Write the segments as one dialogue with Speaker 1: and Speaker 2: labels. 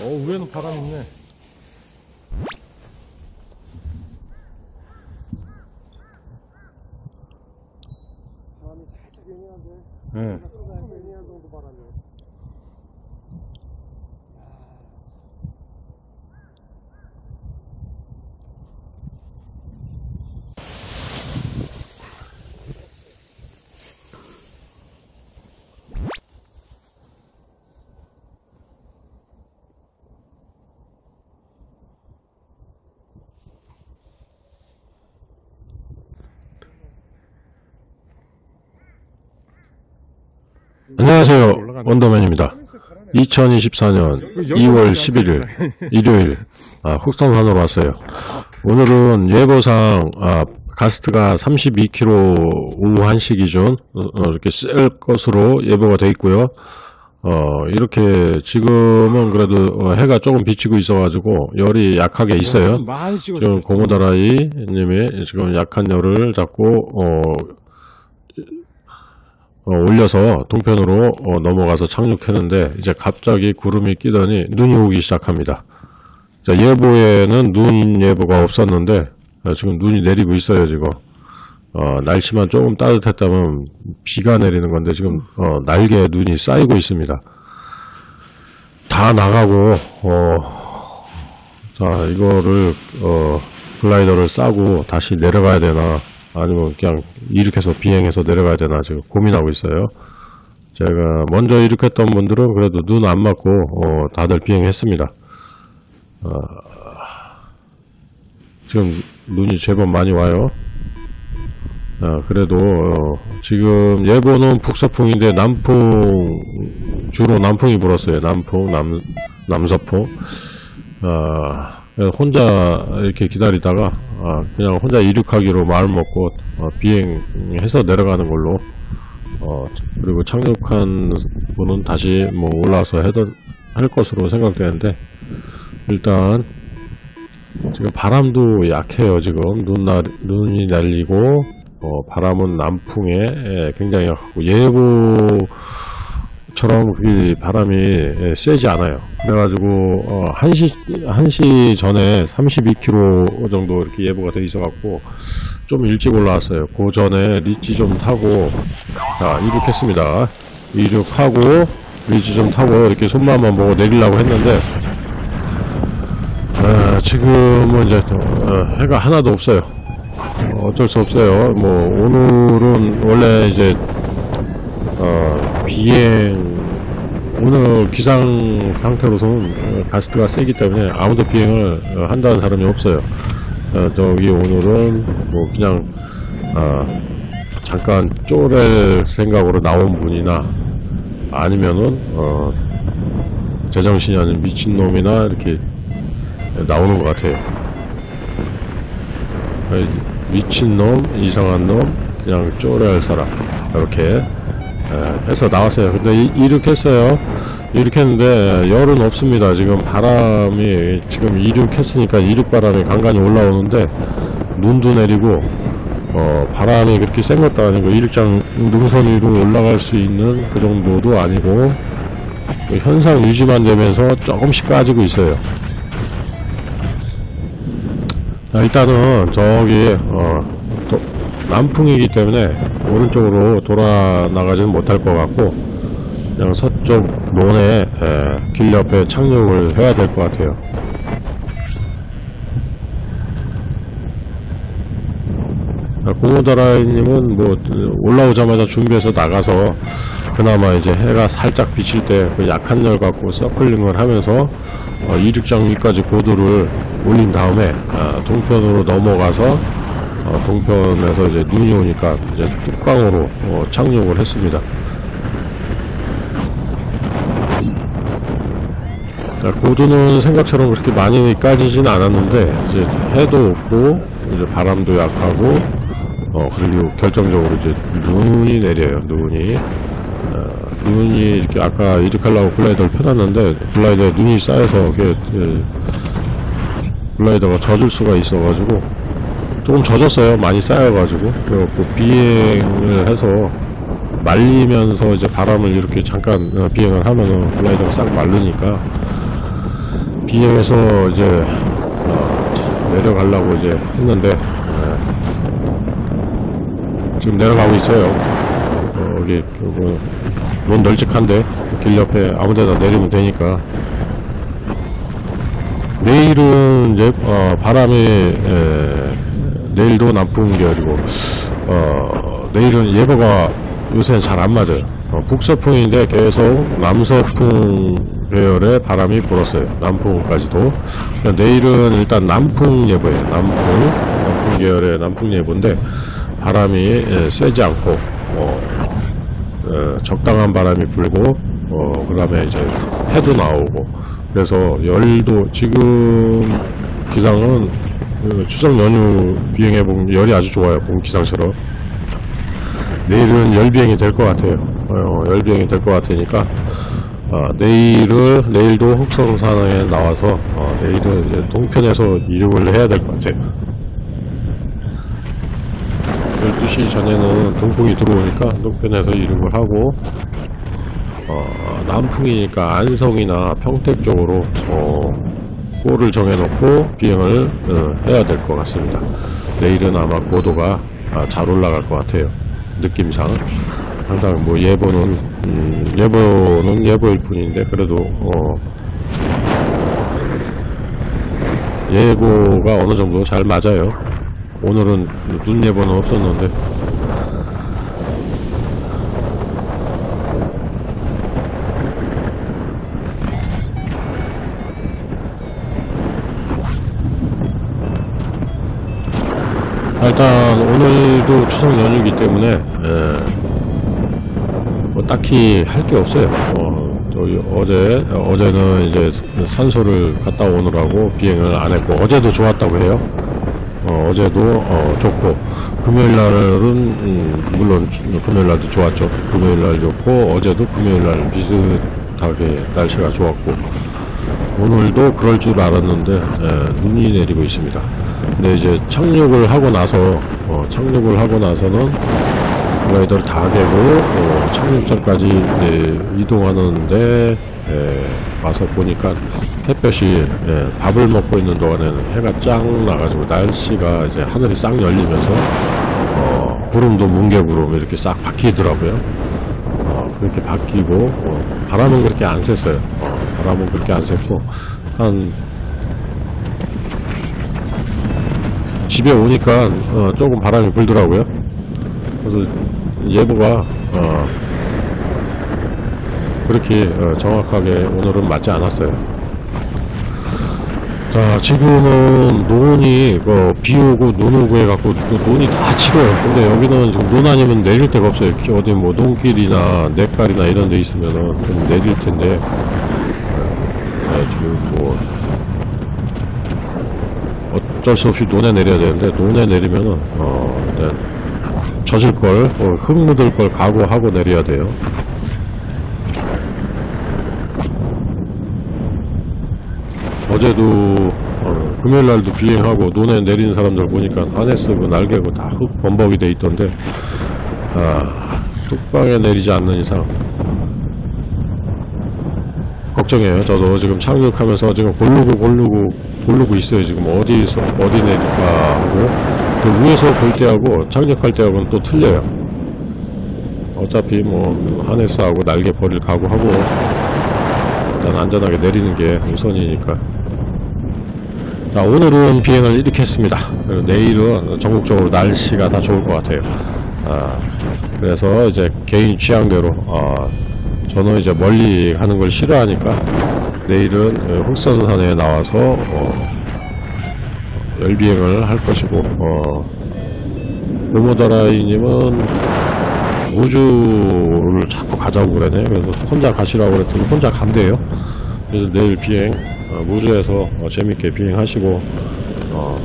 Speaker 1: 어 위에는 바람 있네.
Speaker 2: 바람이 살짝 예민한데
Speaker 1: 예.
Speaker 2: 조금 예민한 정도 바람이에요.
Speaker 1: 안녕하세요. 원더맨입니다. 2024년 2월 11일 일요일 아, 흑성산으로 왔어요. 오늘은 예보상 아, 가스트가 32km 오후 1시 기준 어, 어, 이렇게 쓸 것으로 예보가 돼 있고요. 어, 이렇게 지금은 그래도 어, 해가 조금 비치고 있어가지고 열이 약하게 있어요.
Speaker 3: 찍었어.
Speaker 1: 지금 고모다라이 님이 지금 약한 열을 잡고 어, 어, 올려서 동편으로 어, 넘어가서 착륙했는데 이제 갑자기 구름이 끼더니 눈이 오기 시작합니다. 자, 예보에는 눈 예보가 없었는데 어, 지금 눈이 내리고 있어요 지금. 어, 날씨만 조금 따뜻했다면 비가 내리는 건데 지금 어, 날개에 눈이 쌓이고 있습니다. 다 나가고 어, 자 이거를 어, 글라이더를 싸고 다시 내려가야 되나 아니면 그냥 이륙해서 비행해서 내려가야 되나 지금 고민하고 있어요. 제가 먼저 이륙했던 분들은 그래도 눈 안 맞고 어, 다들 비행했습니다. 어, 지금 눈이 제법 많이 와요. 어, 그래도 어, 지금 예보는 북서풍인데 남풍 주로 남풍이 불었어요. 남풍, 남 남서풍. 아, 그래서 혼자 이렇게 기다리다가 아, 그냥 혼자 이륙하기로 마음 먹고 어, 비행해서 내려가는 걸로 어, 그리고 착륙한 분은 다시 뭐 올라와서 해던 할 것으로 생각되는데 일단 지금 바람도 약해요 지금. 눈 날, 눈이 날리고 어, 바람은 남풍에 예, 굉장히 약하고 예보 처럼 그 바람이 예, 세지 않아요. 그래가지고 어, 1시 1시 전에 32km 정도 이렇게 예보가 돼 있어갖고 좀 일찍 올라왔어요. 그 전에 리치 좀 타고 자 이륙했습니다. 이륙하고 리치 좀 타고 이렇게 손만만 보고 내리려고 했는데 아, 지금은 이제 어, 해가 하나도 없어요. 어, 어쩔 수 없어요. 뭐 오늘은 원래 이제 어, 비행 오늘 기상 상태로서는 어, 가스트가 세기 때문에 아무도 비행을 어, 한다는 사람이 없어요. 어, 저기 오늘은 뭐 그냥 어, 잠깐 쪼랠 생각으로 나온 분이나 아니면은 어, 제정신이 아닌 미친놈이나 이렇게 나오는 것 같아요. 미친놈, 이상한 놈, 그냥 쪼려할 사람 이렇게 에, 해서 나왔어요. 근데 이, 이륙 했어요. 이륙 했는데 열은 없습니다. 지금 바람이 지금 이륙했으니까 이륙 바람이 간간히 올라오는데 눈도 내리고 어, 바람이 그렇게 센 것도 아니고 이륙장 능선 위로 올라갈 수 있는 그 정도도 아니고 그 현상 유지만 되면서 조금씩 까지고 있어요. 자, 일단은 저기 어, 또 남풍이기 때문에 오른쪽으로 돌아 나가지는 못할 것 같고 그냥 서쪽 논에 에, 길 옆에 착륙을 해야 될 것 같아요. 고모다라이님은 뭐 올라오자마자 준비해서 나가서 그나마 이제 해가 살짝 비칠 때 그 약한 열 갖고 서클링을 하면서 어, 이륙장 위까지 고도를 올린 다음에 아, 동편으로 넘어가서 어, 동편에서 이제 눈이 오니까 이제 뚝방으로 어, 착륙을 했습니다. 자, 고도는 생각처럼 그렇게 많이 까지진 않았는데 이제 해도 없고 이제 바람도 약하고 어 그리고 결정적으로 이제 눈이 내려요 눈이 어, 눈이 이렇게 아까 이륙하려고 글라이더를 펴놨는데 글라이더에 눈이 쌓여서 그게 그 글라이더가 젖을 수가 있어가지고 조금 젖었어요 많이 쌓여가지고 그래갖고 비행을 해서 말리면서 이제 바람을 이렇게 잠깐 어, 비행을 하면은 글라이더가 싹 마르니까 비행해서 이제 어, 내려가려고 이제 했는데 예. 지금 내려가고 있어요. 어, 여기 그논 널찍한데 길 옆에 아무데나 내리면 되니까 내일은 이제 어, 바람이 에, 내일도 남풍 계열이고 어, 내일은 예보가 요새는 잘 안 맞아요. 어, 북서풍인데 계속 남서풍 계열의 바람이 불었어요. 남풍까지도. 그러니까 내일은 일단 남풍 예보예요. 남풍, 남풍 계열의 남풍 예보인데 바람이 에, 세지 않고 어, 어, 적당한 바람이 불고 어, 그 다음에 이제 해도 나오고 그래서 열도 지금 기상은 그 추석 연휴 비행해 보면 열이 아주 좋아요 봄 기상처럼. 내일은 열 비행이 될 것 같아요. 어, 열 비행이 될 것 같으니까 어, 내일은 내일도 흑성 산에 나와서 어, 내일은 이제 동편에서 이륙을 해야 될 것 같아요. 12시 전에는 동풍이 들어오니까 동편에서 이륙을 하고 어, 남풍이니까 안성이나 평택 쪽으로 어, 골을 정해놓고 비행을 어, 해야 될 것 같습니다. 내일은 아마 고도가 아, 잘 올라갈 것 같아요. 느낌상 항상 뭐 예보는 음, 예보는 예보일 뿐인데 그래도 어, 예보가 어느 정도 잘 맞아요. 오늘은 눈 예보는 없었는데 일단 오늘도 추석 연휴이기 때문에 예, 뭐 딱히 할 게 없어요. 어, 어제 어제는 이제 산소를 갔다 오느라고 비행을 안 했고 어제도 좋았다고 해요. 어, 제도 좋고 금요일 날은 음, 물론 금요일 날도 좋았죠. 금요일 날 좋고 어제도 금요일 날 비슷하게 날씨가 좋았고 오늘도 그럴 줄 알았는데 예, 눈이 내리고 있습니다. 근데 이제 착륙을 하고 나서 어, 착륙을 하고 나서는 글라이더를 다 개고 어, 착륙장까지 이제 이동하는데 예, 와서 보니까 햇볕이 예, 밥을 먹고 있는 동안에는 해가 쫙 나가지고 날씨가 이제 하늘이 싹 열리면서 어, 구름도 뭉게구름 이렇게 싹 바뀌더라고요. 어, 그렇게 바뀌고 어, 바람은 그렇게 안 쐈어요. 어, 바람은 그렇게 안 쐈고 한 집에 오니까 어, 조금 바람이 불더라고요. 그래서 예보가 어, 그렇게 어, 정확하게 오늘은 맞지 않았어요. 자, 지금은 논이 어, 비 오고 눈 오고 해갖고 그 논이 다 치러요. 근데 여기는 지금 논 아니면 내릴 데가 없어요. 기- 어디 뭐 농길이나 냇가리나 이런 데 있으면은 좀 내릴 텐데 네, 지금 뭐 어쩔 수 없이 논에 내려야 되는데 논에 내리면은 어, 네, 젖을 걸, 어, 흙 묻을 걸 각오하고 내려야 돼요. 어제도 어, 금요일 날도 비행하고 논에 내리는 사람들 보니까 안에 쓰고 날개고 다 흙 범벅이 돼 있던데 아, 뚝방에 내리지 않는 이상 걱정해요. 저도 지금 착륙하면서 지금 고르고 고르고 고르고 있어요. 지금 어디서 어디 내릴까 하고 그 위에서 볼 때하고 착륙할 때하고는 또 틀려요. 어차피 뭐 하네스하고 날개 버릴 각오하고 일단 안전하게 내리는 게 우선이니까. 자 오늘은 비행을 이렇게 했습니다. 그리고 내일은 전국적으로 날씨가 다 좋을 것 같아요. 아, 그래서 이제 개인 취향대로 아, 저는 이제 멀리 가는 걸 싫어하니까 내일은 어, 흑선산에 나와서 어, 열비행을 할 것이고 어, 로모다라이님은 우주를 자꾸 가자고 그러네. 그래서 혼자 가시라고 그랬더니 혼자 간대요. 그래서 내일 비행 어, 우주에서 어, 재밌게 비행하시고 어,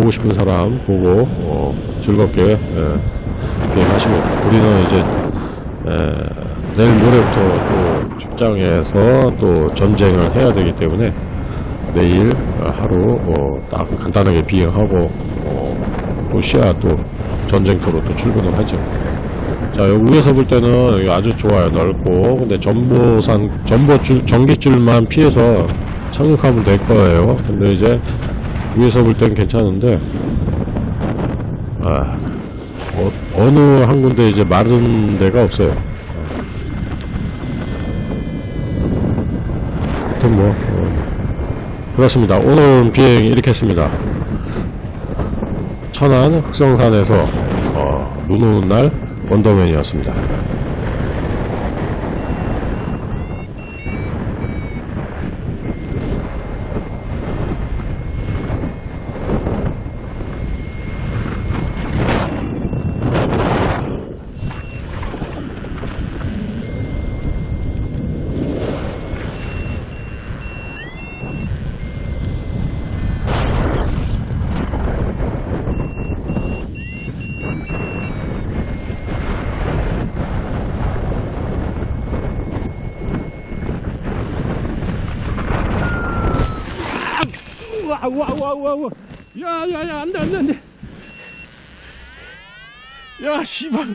Speaker 1: 보고 싶은 사람 보고 어, 즐겁게 예, 비행하시고 우리는 이제 에, 내일 모레부터 또 직장에서 또 전쟁을 해야 되기 때문에 내일 어, 하루 어, 딱 간단하게 비행하고 어, 또 시야 또 전쟁터로 또 출근을 하죠. 자, 여기 위에서 볼 때는 아주 좋아요. 넓고. 근데 전보산, 전보줄, 전기줄만 피해서 착륙하면 될 거예요. 근데 이제 위에서 볼 때는 괜찮은데, 아, 어, 느한 군데 이제 마른 데가 없어요. 하여튼 뭐, 어, 그렇습니다. 오늘 비행 이렇게 했습니다. 천안 흑성산에서 어, 눈 오는 날 원더맨이었습니다.
Speaker 3: 우와, 우와, 우와, 우와, 우와. 야, 야, 야, 안 돼, 안 돼, 안 돼. 야, 씨발.